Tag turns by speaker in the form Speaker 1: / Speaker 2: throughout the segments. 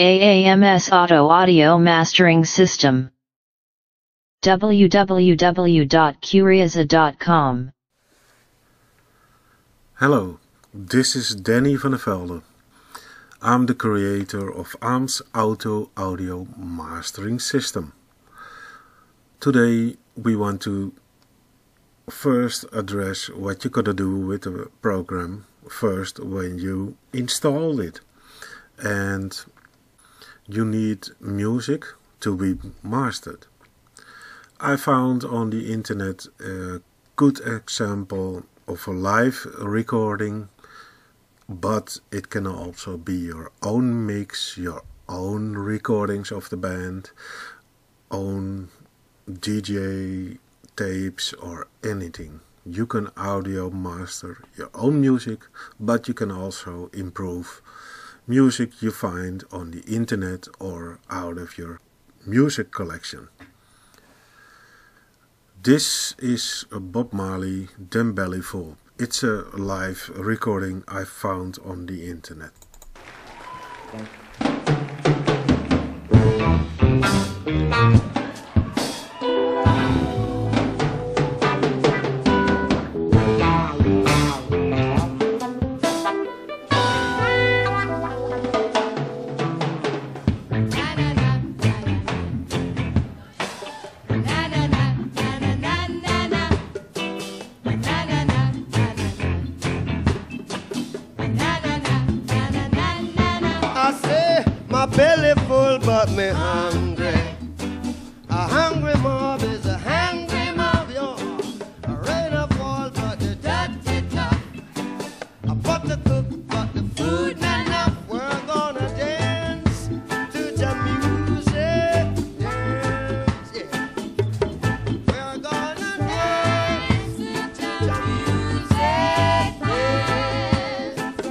Speaker 1: AAMS Auto Audio Mastering System www.curioza.com
Speaker 2: Hello, this is Denis van der Velde. I'm the creator of AAMS Auto Audio Mastering System. Today we want to first address what you gotta do with the program first when you install it. And you need music to be mastered. I found on the internet a good example of a live recording, but it can also be your own mix, your own recordings of the band, own DJ tapes or anything. You can audio master your own music, but you can also improve music you find on the internet or out of your music collection. This is Bob Marley Them Belly Full. It's a live recording I found on the internet.
Speaker 3: I belly full, but me hungry. A hungry mob is a hungry mob, yo. A rain of fall, but the dirty tough. A pot to cook, but the food not enough. We're gonna dance to the music. Dance, yeah. We're gonna dance to the music. Dance.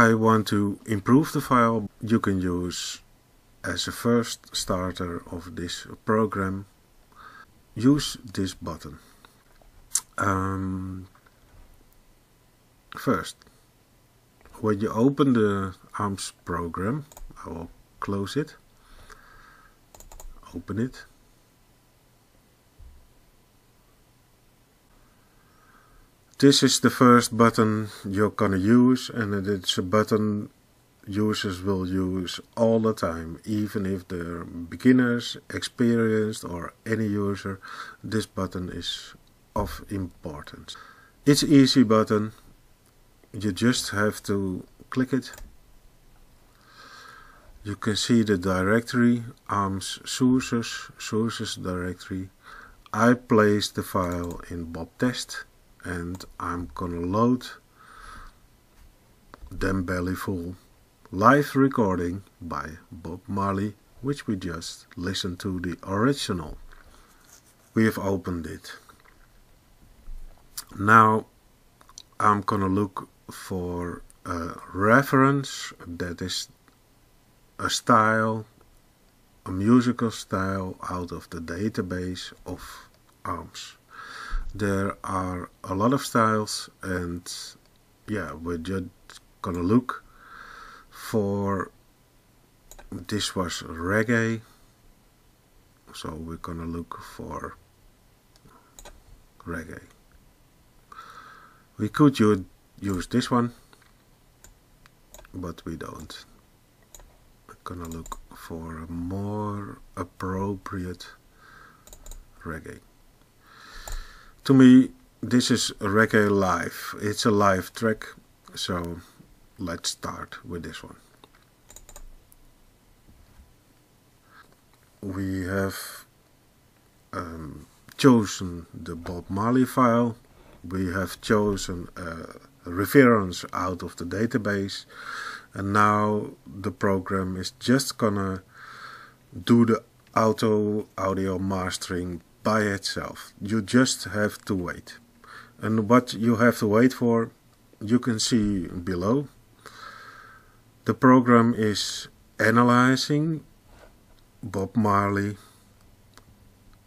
Speaker 2: I want to improve the file. You can use as a first starter of this program, use this button. Um, first, when you open the AAMS program, I will close it, open it. This is the first button you're gonna use and it's a button users will use all the time even if they're beginners, experienced or any user this button is of importance. It's easy button. You just have to click it. You can see the directory AAMS sources sources directory. I placed the file in Bob test and I'm gonna load Them Belly Full live recording by Bob Marley which we just listened to the original. We have opened it. Now I'm gonna look for a reference that is a style, a musical style out of the database of AAMS there are a lot of styles and yeah we're just gonna look for this was reggae. So we're gonna look for reggae. We could use this one but we don't. We're gonna look for a more appropriate reggae to me this is reggae live it's a live track so let's start with this one. We have um, chosen the Bob Marley file. We have chosen a reference out of the database. And now the program is just gonna do the auto audio mastering by itself. You just have to wait. And what you have to wait for, you can see below. The program is analyzing Bob Marley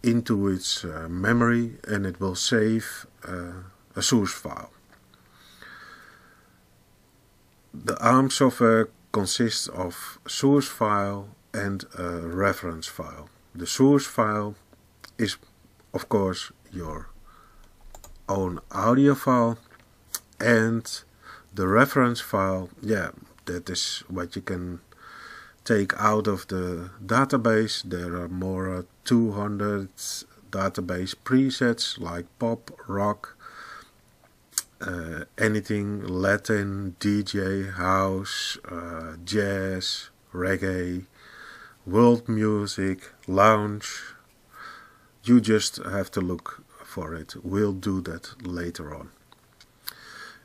Speaker 2: into its uh, memory and it will save uh, a source file. The ARM software consists of source file and a reference file. The source file is of course your own audio file and the reference file, yeah, that is what you can take out of the database. There are more uh, 200 database presets like pop, rock, uh, anything Latin, DJ, house, uh, jazz, reggae, world music, lounge. You just have to look for it. We'll do that later on.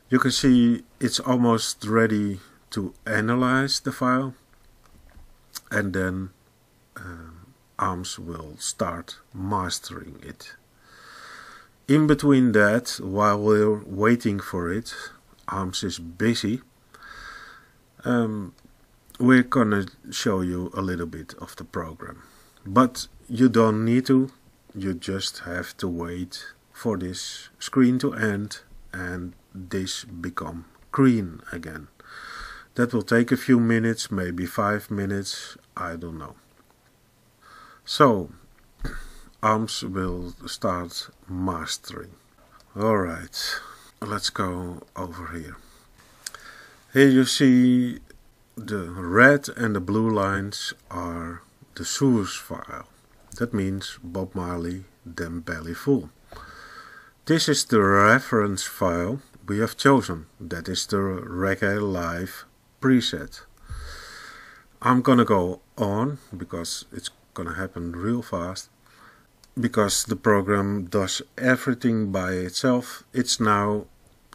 Speaker 2: You can see it's almost ready to analyze the file and then um, AAMS will start mastering it. In between that, while we're waiting for it, AAMS is busy. Um, we're gonna show you a little bit of the program. But you don't need to, you just have to wait for this screen to end and this become green again. That will take a few minutes, maybe five minutes, I don't know. So, AAMS will start mastering. Alright, let's go over here. Here you see the red and the blue lines are the source file. That means Bob Marley, Them Belly Full. This is the reference file we have chosen. That is the Reggae Live preset. I'm gonna go on because it's gonna happen real fast because the program does everything by itself. It's now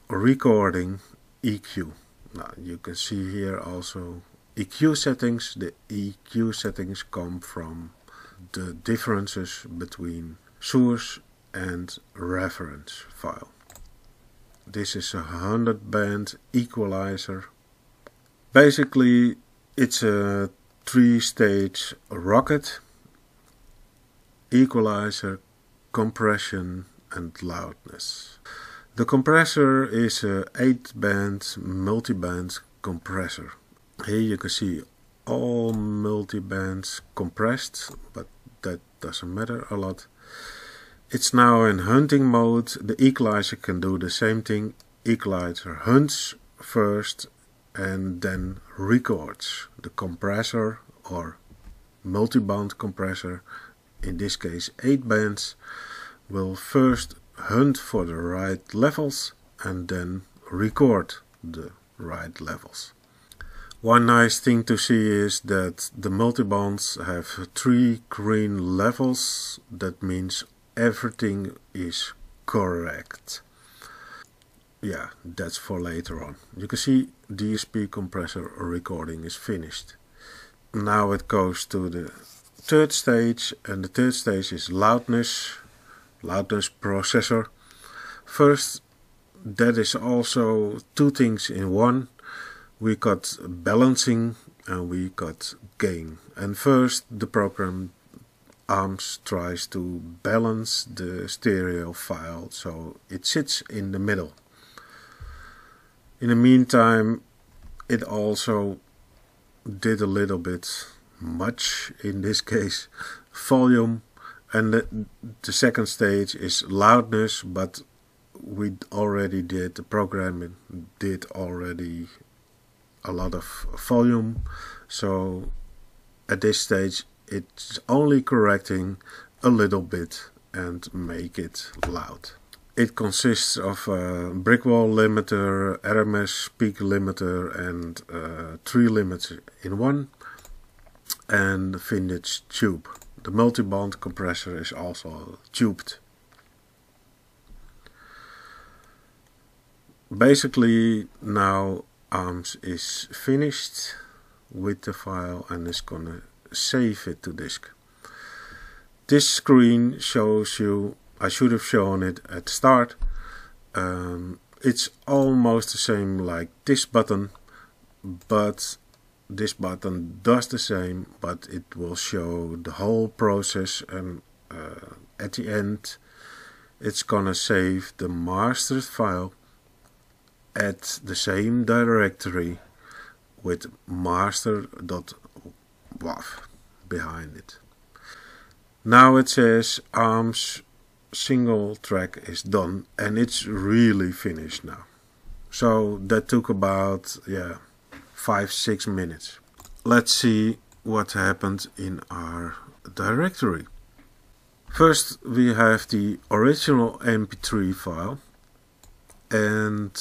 Speaker 2: recording EQ. Now you can see here also EQ settings. The EQ settings come from the differences between source and reference file. This is a 100 band equalizer. Basically it's a three stage rocket, equalizer, compression and loudness. The compressor is a 8 band multi-band compressor. Here you can see all multi-bands compressed, but that doesn't matter a lot. It's now in hunting mode. The equalizer can do the same thing. Equalizer hunts first and then records. The compressor or multi-band compressor, in this case 8 bands, will first hunt for the right levels and then record the right levels. One nice thing to see is that the multibands have three green levels. That means everything is correct. Yeah, that's for later on. You can see DSP compressor recording is finished. Now it goes to the third stage and the third stage is loudness, loudness processor. First, that is also two things in one. We got balancing and we got gain. And first the program AAMS tries to balance the stereo file so it sits in the middle. In the meantime it also did a little bit much in this case volume and the, the second stage is loudness but we already did the program did already a lot of volume so at this stage it's only correcting a little bit and make it loud. It consists of a brick wall limiter, RMS peak limiter and uh, three limits in one and vintage tube. The multi-band compressor is also tubed. Basically now AAMS is finished with the file and is gonna save it to disk. This screen shows you, I should have shown it at start, um, it's almost the same like this button, but this button does the same, but it will show the whole process and uh, at the end it's gonna save the mastered file at the same directory with master.wav behind it. Now it says um, AAMS single track is done and it's really finished now. So that took about yeah five six minutes. Let's see what happened in our directory. First we have the original mp3 file and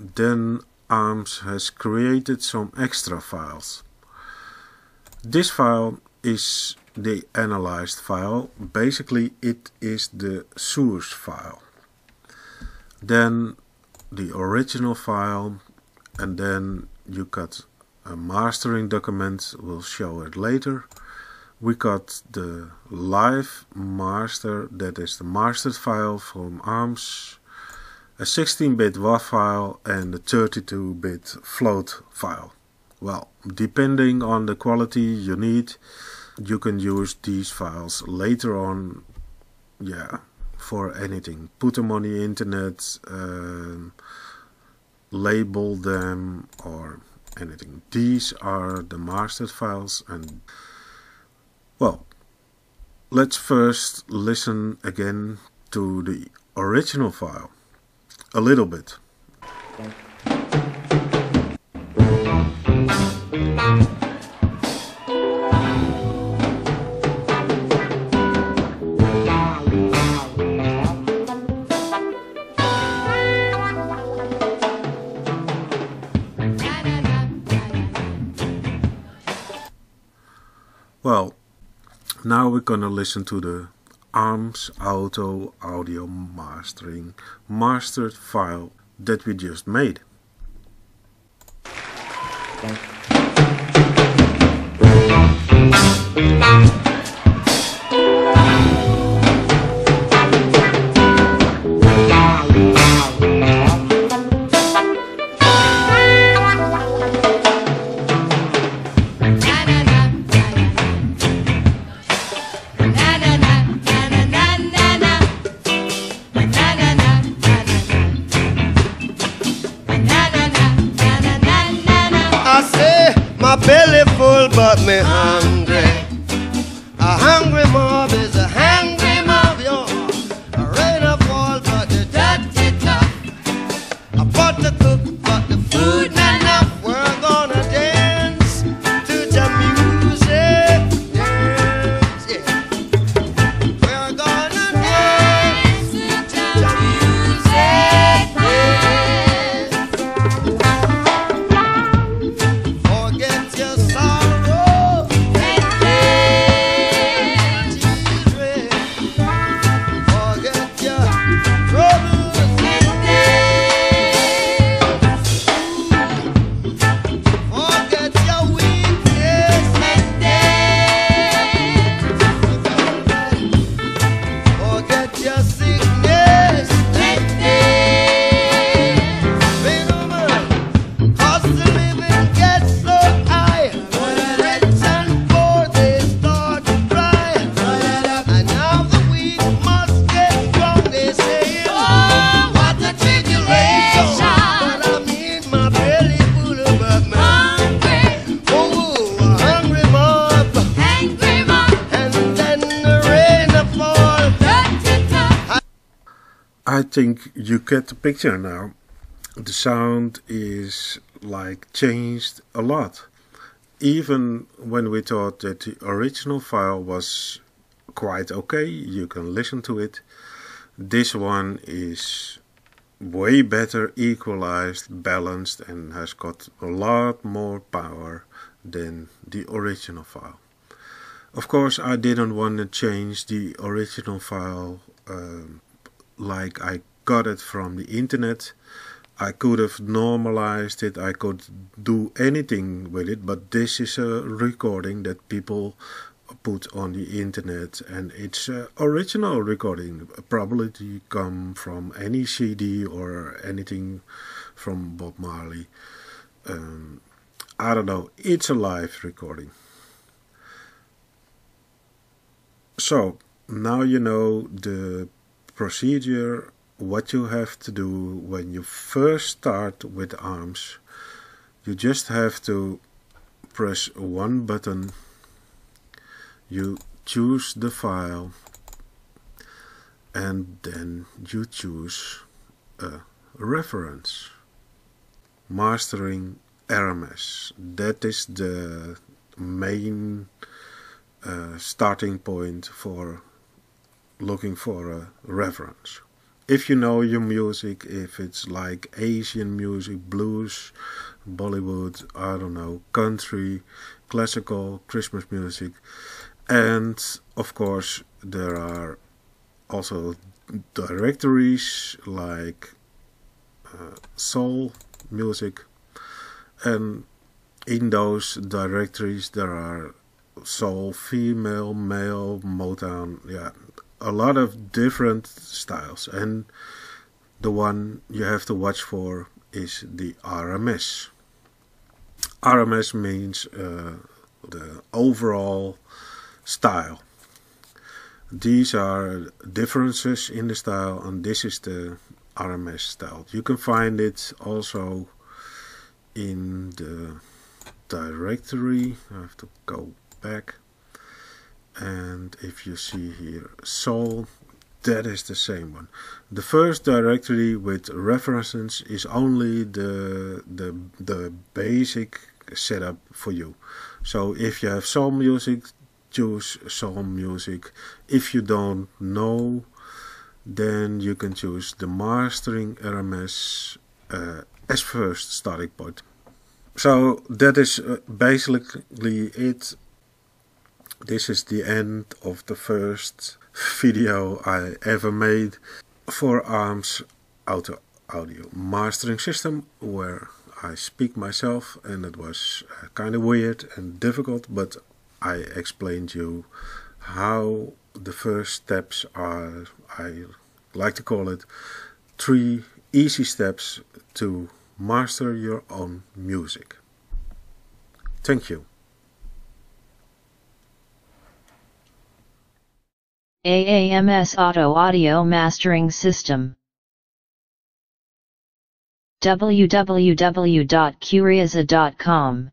Speaker 2: then AAMS has created some extra files. This file is the analyzed file. Basically it is the source file. Then the original file and then you got a mastering document, we'll show it later. We got the live master, that is the mastered file from AAMS, a 16-bit WAV file and a 32-bit float file. Well, depending on the quality you need, you can use these files later on, yeah, for anything. Put them on the internet, um, label them or anything. These are the mastered files and well, let's first listen again to the original file a little bit. Well, now we're gonna listen to the AAMS Auto Audio Mastering mastered file that we just made.
Speaker 3: I The I
Speaker 2: think you get the picture now. The sound is like changed a lot. Even when we thought that the original file was quite okay, you can listen to it. This one is way better equalized, balanced, and has got a lot more power than the original file. Of course, I didn't want to change the original file um, like I got it from the internet. I could have normalized it, I could do anything with it, but this is a recording that people put on the internet and it's a original recording. Probably come from any CD or anything from Bob Marley. Um, I don't know. It's a live recording. So now you know the procedure what you have to do when you first start with AAMS You just have to press one button. You choose the file and then you choose a reference. Mastering RMS. That is the main uh, starting point for looking for a reference. If you know your music, if it's like Asian music, blues, Bollywood, I don't know, country, classical, Christmas music, and of course there are also directories like uh, soul music and in those directories there are soul female male motown yeah a lot of different styles and the one you have to watch for is the RMS RMS means uh, the overall style. These are differences in the style and this is the RMS style. You can find it also in the directory. I have to go back and if you see here soul that is the same one. The first directory with references is only the the the basic setup for you. So if you have soul music choose soul music. If you don't know then you can choose the mastering RMS uh, as first starting point. So that is uh, basically it this is the end of the first video I ever made for AAMS Auto Audio Mastering System where I speak myself and it was uh, kind of weird and difficult but I explained you how the first steps are I like to call it three easy steps to master your own music. Thank you.
Speaker 1: AAMS Auto Audio Mastering System. Www.curioza.com